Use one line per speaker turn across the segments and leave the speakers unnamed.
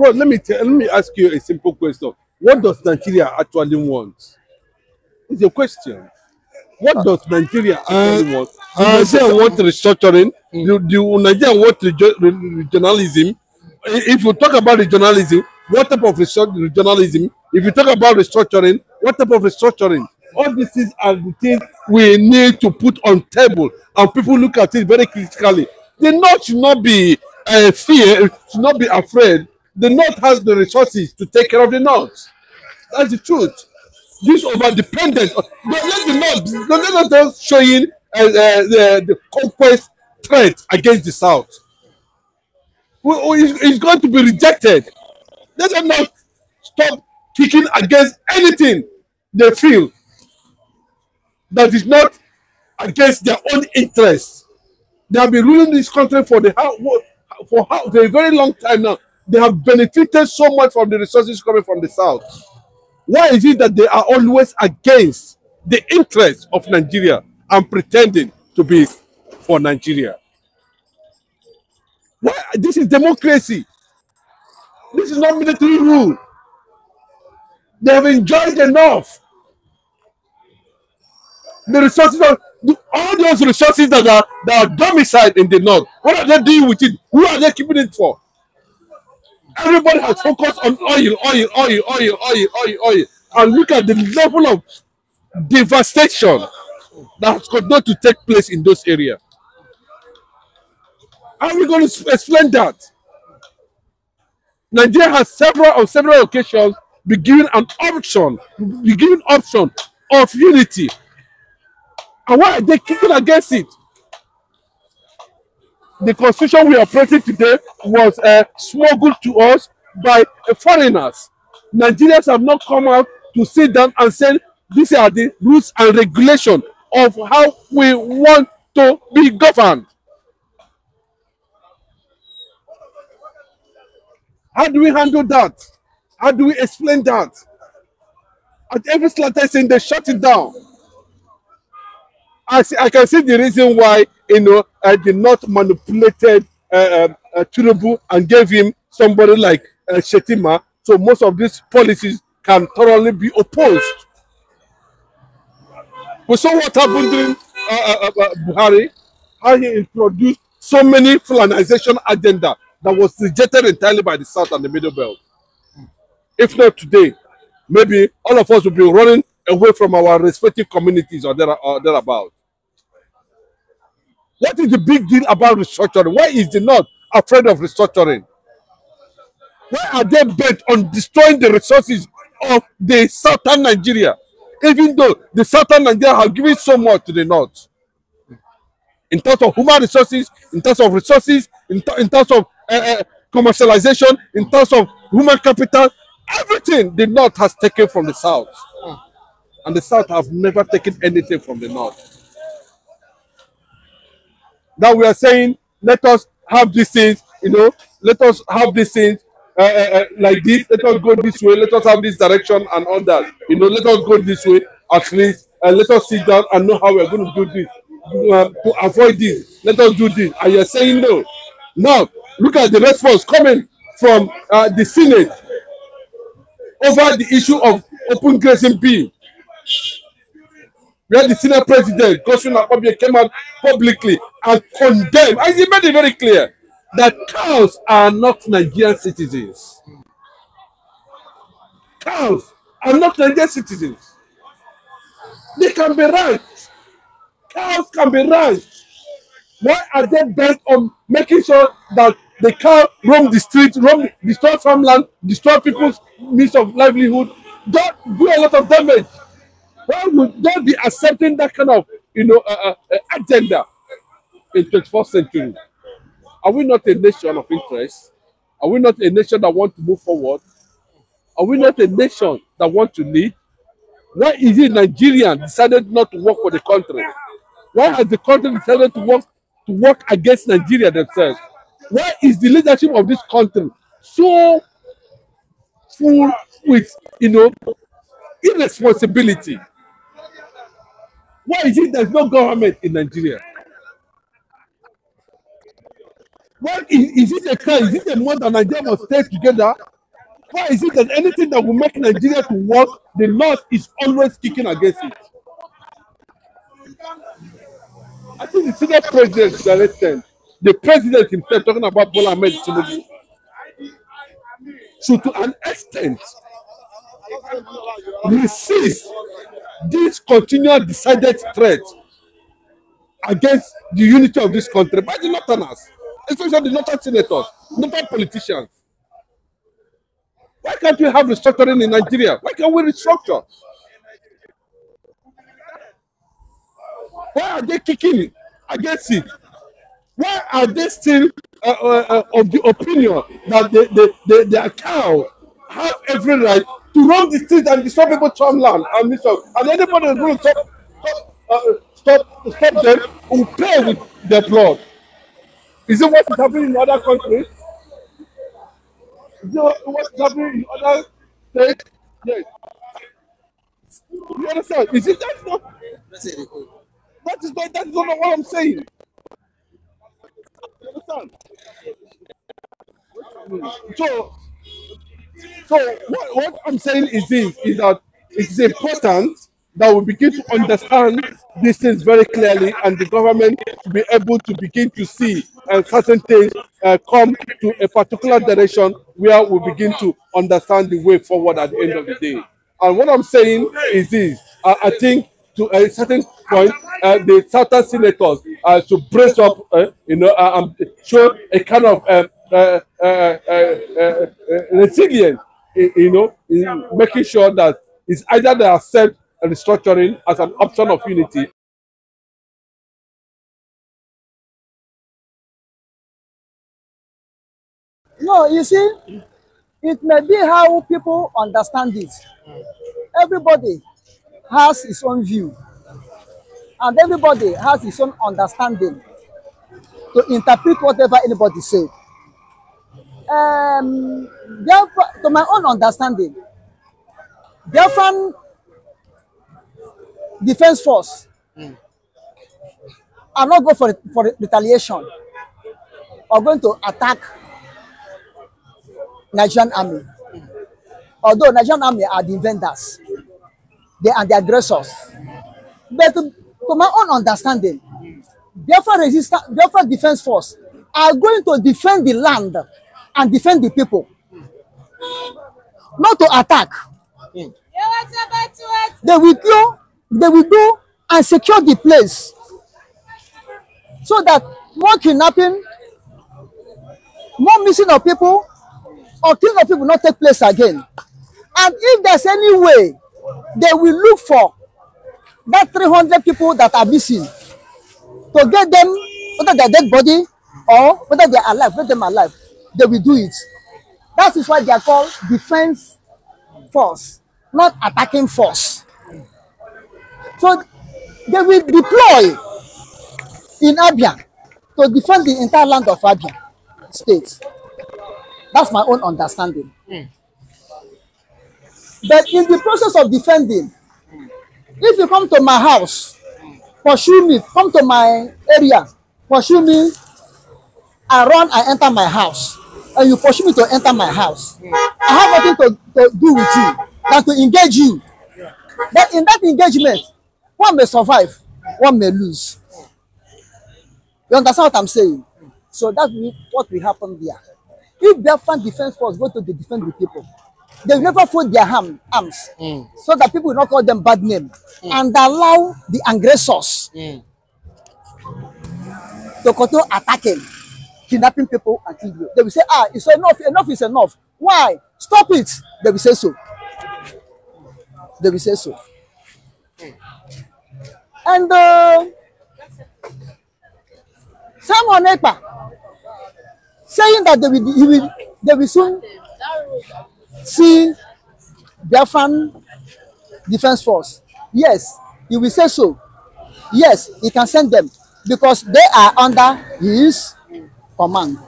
bro, let me tell, let me ask you a simple question. What does Nigeria actually want? It's a question. What does Nigeria actually want? Do
uh,
Nigeria want restructuring? Do, do Nigeria want regio- regionalism? If you talk about regionalism, what type of regionalism? If you talk about restructuring, what type of restructuring? All these things are the things we need to put on table, and people look at it very critically. The North should not be uh, fear, should not be afraid. The North has the resources to take care of the North. That's the truth. This over dependent. Don't let the North. Don't let us showing uh, uh, the, the conquest threat against the South. We- we- It's going to be rejected. Let them not stop kicking against anything they feel that is not against their own interests. They have been ruling this country for the for for a very long time now. They have benefited so much from the resources coming from the south. Why is it that they are always against the interests of Nigeria and pretending to be for Nigeria? Why this is democracy. This is not military rule. They have enjoyed enough. The resources all those resources that are that are domiciled in the north. What are they doing with it? Who are they keeping it for? Everybody has focused on oil, oil, oil, oil, oil, oil, oil. And look at the level of devastation that has continued to take place in those areas. How are we going to explain that? Nigeria has several on several occasions been given an option, been given option of unity. And why are they kicking against it? The constitution we are operating today was uh, smuggled to us by uh, foreigners. Nigerians have not come out to sit down and say these are the rules and regulations of how we want to be governed. How do we handle that? How do we explain that? At every slanted thing, they shut it down. I, see, I can see the reason why you know I did not manipulated uh, uh, uh, Tinubu and gave him somebody like uh, Shettima, so most of these policies can thoroughly be opposed. We saw what happened during uh, uh, uh, uh, Buhari, how he introduced so many Fulanization agenda that was rejected entirely by the South and the Middle Belt. If not today, maybe all of us will be running away from our respective communities or, there, or. What is the big deal about restructuring? Why is the North afraid of restructuring? Why are they bent on destroying the resources of the southern Nigeria? Even though the southern Nigeria have given so much to the North. In terms of human resources, in terms of resources, in, in terms of uh, uh, commercialization, in terms of human capital, everything the North has taken from the South. And the South have never taken anything from the North. Now we are saying, let us have these things, you know, let us have these things uh, uh, uh, like this, let us go this way, let us have this direction and all that. You know, let us go this way at least, and let us sit down and know how we are going to do this. Uh, to avoid this, let us do this. And you're saying no. Now, look at the response coming from uh, the Senate over the issue of open grazing bill where the Senate President, Godswill Akpabio, came out publicly and condemned, and he made it very clear that cows are not Nigerian citizens. Cows are not Nigerian citizens. They can be ranked. Cows can be ranked. Why are they bent on making sure that the cow roam the street, roam, destroy farmland, destroy people's means of livelihood, don't do a lot of damage? Why would they be accepting that kind of you know uh, uh, uh, agenda in 21st century? Are we not a nation of interest? Are we not a nation that want to move forward? Are we not a nation that want to lead? Why is it Nigerian decided not to work for the country? Why has the country decided to work to work against Nigeria themselves? Why is the leadership of this country so full with you know irresponsibility? Why is it there's no government in Nigeria? Why is, is it a crime? Is it a murder that Nigeria must stay together? Why is it that anything that will make Nigeria to work, the North is always kicking against it? I think the Senate President an the president himself talking about Bola Ahmed Tinubu, should to an extent resist this continual decided threat against the unity of this country by the Northerners, especially the Northern senators, Northern politicians. Why can't we have restructuring in Nigeria? Why can't we restructure? Why are they kicking against it? Why are they still uh, uh, uh, of the opinion that the, the, the, their have every right to run the streets and destroy people's farmland and mission? And anybody who's going to stop, stop, uh, stop, stop them will pay with their blood. Is it what is happening in other countries? Is it what is happening in other states? Yes. You understand? Is it that's not that is not that is not what I'm saying. You understand? So so what, what I'm saying is this is that it's important that we begin to understand these things very clearly and the government to be able to begin to see uh, certain things uh, come to a particular direction where we begin to understand the way forward at the end of the day. And what I'm saying is this, uh, I think to a certain point, uh, the certain senators uh, to brace up, uh, you know, uh, and show a kind of uh, uh, uh, you you know, in making sure that it's either they accept restructuring as an option of unity
No, you see, it may be how people understand it. Everybody has his own view, and everybody has his own understanding to interpret whatever anybody said. Um, therefore, to my own understanding, Biafran Defense Force are not go for for retaliation or going to attack Nigerian army. Although Nigerian army are the invaders, they are the aggressors. But to, to my own understanding, Biafra resistance, Biafra Defense Force are going to defend the land and defend the people, not to attack. They will go, they will go and secure the place so that more kidnapping, more missing of people, or killing of people not take place again. And if there's any way, they will look for that 300 people that are missing to get them, whether they're dead body or whether they're alive, get them alive. They will do it. That is why they are called defense force, not attacking force. So they will deploy in Abia to defend the entire land of Abia state. That's my own understanding. But in the process of defending, if you come to my house, pursue me, come to my area, pursue me, I run, I enter my house, and you pursue me to enter my house. I have nothing to, to do with you than to engage you. But in that engagement, one may survive, one may lose. You understand what I'm saying? So that's what will happen there. If Biafran Defense Force go to defend the people, they will never fold their arm, arms so that people will not call them bad name and allow the aggressors to continue attacking, kidnapping people and killing you. They will say, ah, it's enough, enough is enough. Why? Stop it. They will say so. They will say so. And uh, Simon saying that they will, he will, they will soon see Biafran Defense Force. Yes, he will say so. Yes, he can send them because they are under his command.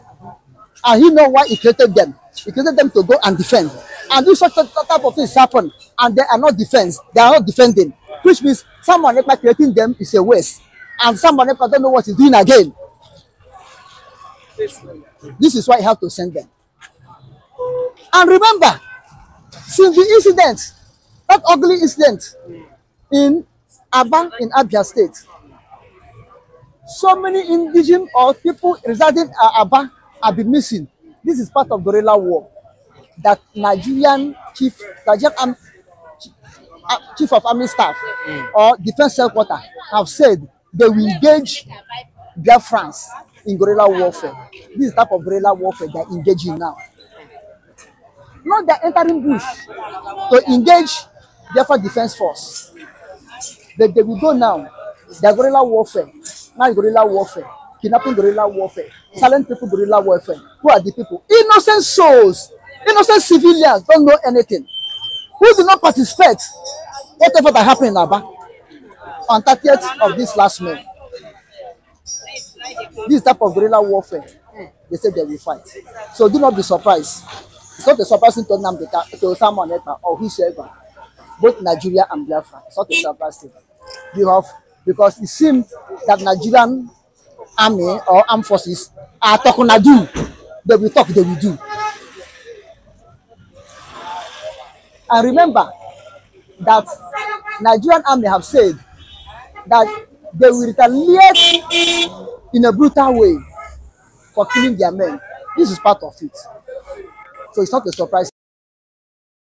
And he know why he created them. He created them to go and defend. And this such type of things happen and they are not defense, they are not defending, which means someone like creating them is a waste. And someone like don't know what he's doing again. This is why you have to send them. And remember, since the incident, that ugly incident in Aba in Abia State, so many indigenous or people residing in Aba have been missing. This is part of guerrilla war that Nigerian chief, Nigerian Arm, chief, uh, chief of army staff or defense headquarters have said they will engage their France in guerrilla warfare. This is type of guerrilla warfare they're engaging now. Not they're entering bush to engage Biafra Defense Force. But they will go now. They're guerrilla warfare. Now guerrilla warfare. Kidnapping guerrilla warfare. Silent people guerrilla warfare. Who are the people? Innocent souls. Innocent civilians don't know anything. Who did not participate? Whatever that happened in Aba on 30th of this last May. This type of guerrilla warfare, they say they will fight. So do not be surprised. It's not a surprising to Nnamdi Ka- to Simon Ekpa or whosoever, both Nigeria and Biafra. It's not a surprise thing. You have because it seems that Nigerian army or armed forces are talking to do. They will talk, they will do. And remember that Nigerian army have said that they will retaliate in a brutal way for killing their men. This is part of it. So it's not a surprise.